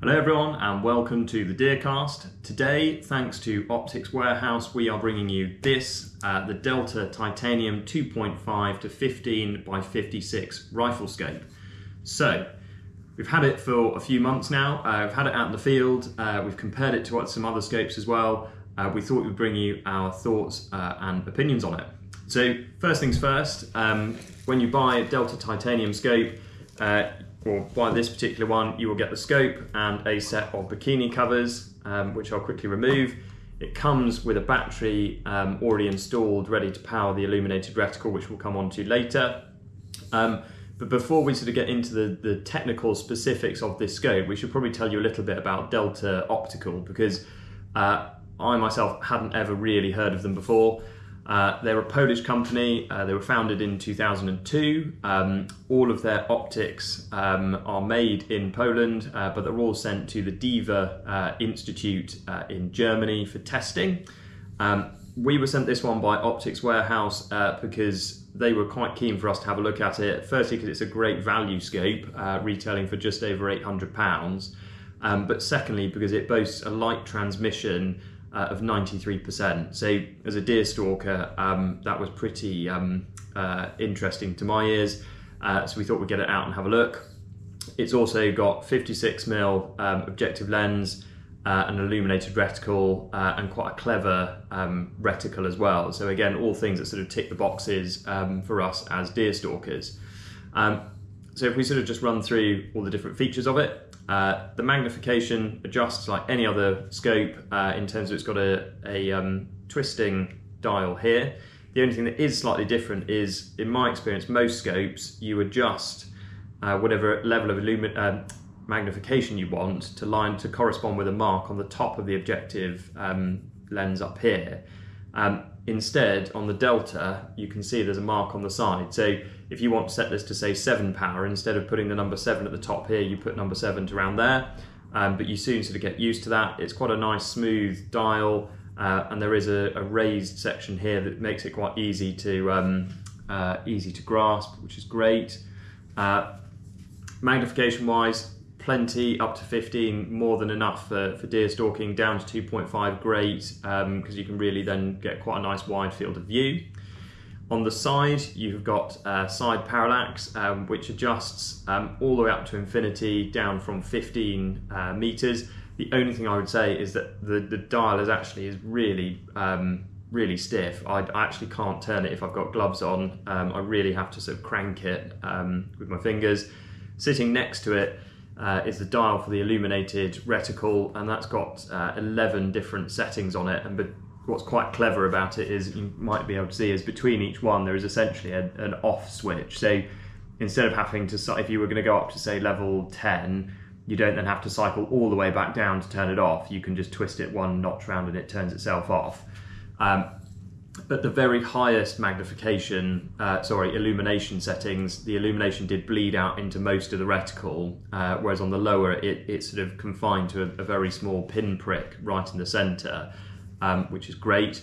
Hello everyone and welcome to the Deercast. Today, thanks to Optics Warehouse, we are bringing you this, uh, the Delta Titanium 2.5 to 15 by 56 rifle scope. So, we've had it for a few months now, uh, we've had it out in the field, uh, we've compared it to some other scopes as well. Uh, we thought we'd bring you our thoughts uh, and opinions on it. So, first things first, um, when you buy a Delta Titanium scope, uh, or buy this particular one, you will get the scope and a set of bikini covers, um, which I'll quickly remove. It comes with a battery um, already installed, ready to power the illuminated reticle, which we'll come on to later. Um, but before we sort of get into the, the technical specifics of this scope, we should probably tell you a little bit about Delta Optical because uh, I myself hadn't ever really heard of them before. Uh, they're a Polish company. Uh, they were founded in 2002. Um, all of their optics um, are made in Poland, uh, but they're all sent to the DEVA uh, Institute uh, in Germany for testing. Um, we were sent this one by Optics Warehouse uh, because they were quite keen for us to have a look at it. Firstly, because it's a great value scope, retailing for just over £800. Um, but secondly, because it boasts a light transmission uh, of 93%. So as a deer stalker, um, that was pretty um, uh, interesting to my ears. Uh, so we thought we'd get it out and have a look. It's also got 56mm um, objective lens, uh, an illuminated reticle, uh, and quite a clever um, reticle as well. So again, all things that sort of tick the boxes um, for us as deer stalkers. Um, so if we sort of just run through all the different features of it, uh, the magnification adjusts like any other scope uh, in terms of it's got a, a um, twisting dial here. The only thing that is slightly different is, in my experience, most scopes you adjust uh, whatever level of uh, magnification you want to line to correspond with a mark on the top of the objective um, lens up here. Um, instead, on the delta, you can see there's a mark on the side. So if you want to set this to say 7 power, instead of putting the number 7 at the top here, you put number 7 to around there. Um, but you soon sort of get used to that. It's quite a nice smooth dial uh, and there is a, a, raised section here that makes it quite easy to um, uh, easy to grasp, which is great. Uh, magnification wise, plenty up to 15 more than enough for, for deer stalking down to 2.5 great because um, you can really then get quite a nice wide field of view on the side you've got uh, side parallax um, which adjusts um, all the way up to infinity down from 15 uh, meters. The only thing I would say is that the, the dial is actually is really um, really stiff. I, I, actually can't turn it if I've got gloves on. Um, I really have to sort of crank it um, with my fingers. Sitting next to it uh, is the dial for the illuminated reticle and that's got uh, 11 different settings on it. And what's quite clever about it is you might be able to see is between each one there is essentially a, an off switch. So instead of having to if you were going to go up to say level 10 you don't then have to cycle all the way back down to turn it off. You can just twist it one notch round and it turns itself off. Um, the very highest magnification, uh, sorry, illumination settings, the illumination did bleed out into most of the reticle, uh, whereas on the lower, it, it's sort of confined to a, a very small pinprick right in the center, um, which is great.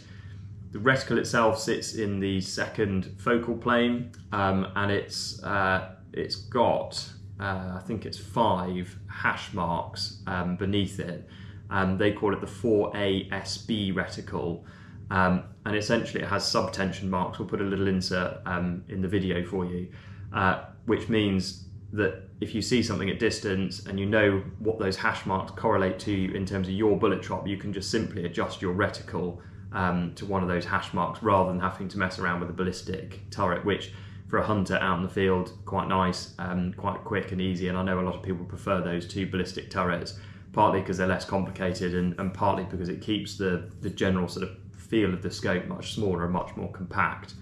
The reticle itself sits in the second focal plane, um, and it's uh, it's got uh, I think it's five hash marks um, beneath it, and they call it the 4ASB reticle. Um, and essentially it has subtension marks. We'll put a little insert um, in the video for you, uh, which means that if you see something at distance and you know what those hash marks correlate to in terms of your bullet drop, you can just simply adjust your reticle um, to one of those hash marks rather than having to mess around with a ballistic turret, which for a hunter out in the field, quite nice, um, quite quick and easy. And I know a lot of people prefer those to ballistic turrets, partly because they're less complicated and, and partly because it keeps the, the general sort of feel of the scope much smaller and much more compact.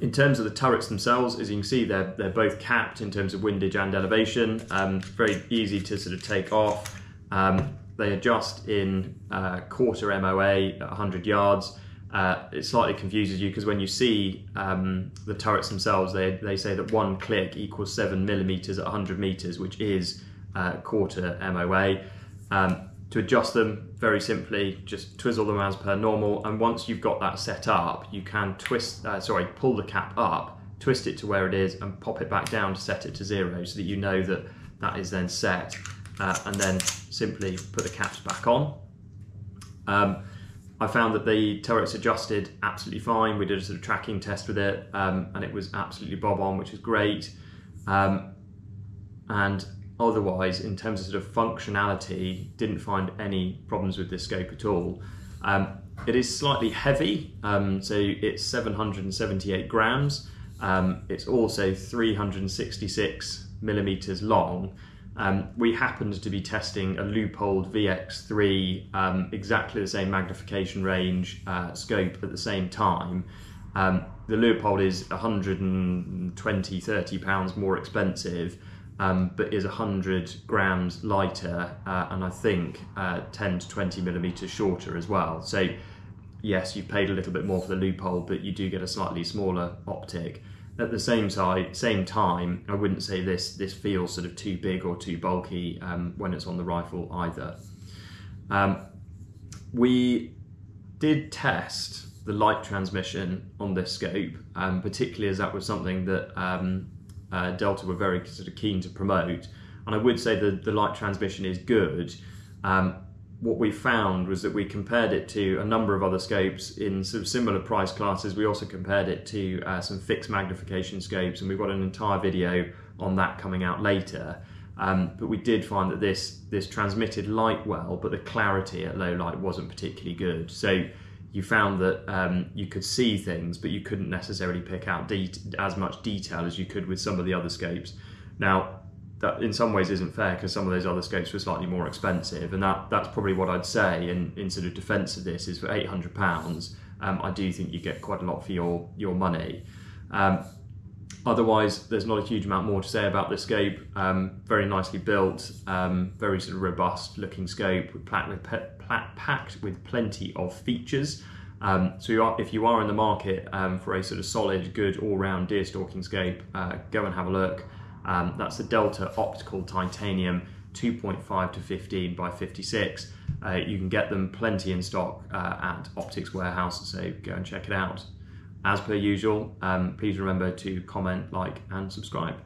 In terms of the turrets themselves, as you can see, they're, they're both capped in terms of windage and elevation. Um, very easy to sort of take off. Um, they adjust in uh, quarter MOA at 100 yards. Uh, it slightly confuses you because when you see um, the turrets themselves, they, they say that one click equals seven millimeters at 100 meters, which is uh, quarter MOA. Um, to adjust them very simply just twizzle them as per normal and once you've got that set up you can twist uh, sorry pull the cap up twist it to where it is and pop it back down to set it to zero so that you know that that is then set uh, and then simply put the caps back on. Um, I found that the turrets adjusted absolutely fine. We did a sort of tracking test with it um, and it was absolutely bob on, which is great. Um, and otherwise, in terms of sort of functionality, didn't find any problems with this scope at all. Um, it is slightly heavy, um, so it's 778 grams. Um, it's also 366 millimeters long. Um, we happened to be testing a Leupold VX3, um, exactly the same magnification range uh, scope at the same time. Um, the Leupold is 120, 30 pounds more expensive, um, but is 100 grams lighter, uh, and I think uh, 10 to 20 millimeters shorter as well. So, yes, you've paid a little bit more for the Leupold, but you do get a slightly smaller optic at the same side, same time, I wouldn't say this this feels sort of too big or too bulky um, when it's on the rifle either. Um, we did test the light transmission on this scope, um, particularly as that was something that um, uh, Delta were very sort of keen to promote. And I would say that the light transmission is good. Um, what we found was that we compared it to a number of other scopes in sort of similar price classes. We also compared it to uh, some fixed magnification scopes, and we've got an entire video on that coming out later. Um, but we did find that this this transmitted light well, but the clarity at low light wasn't particularly good. So you found that um, you could see things, but you couldn't necessarily pick out as much detail as you could with some of the other scopes. Now, that in some ways isn't fair because some of those other scopes were slightly more expensive, and that that's probably what I'd say in, in sort of defence of this is for eight hundred pounds. Um, I do think you get quite a lot for your your money. Um, otherwise, there's not a huge amount more to say about the scope. Um, very nicely built, um, very sort of robust looking scope, with packed with, packed with plenty of features. Um, so you are, if you are in the market um, for a sort of solid, good all-round deer stalking scope, uh, go and have a look. Um, that's the Delta Optical Titanium 2.5 to 15 by 56. Uh, you can get them plenty in stock uh, at Optics Warehouse, so go and check it out. As per usual, um, please remember to comment, like, and subscribe.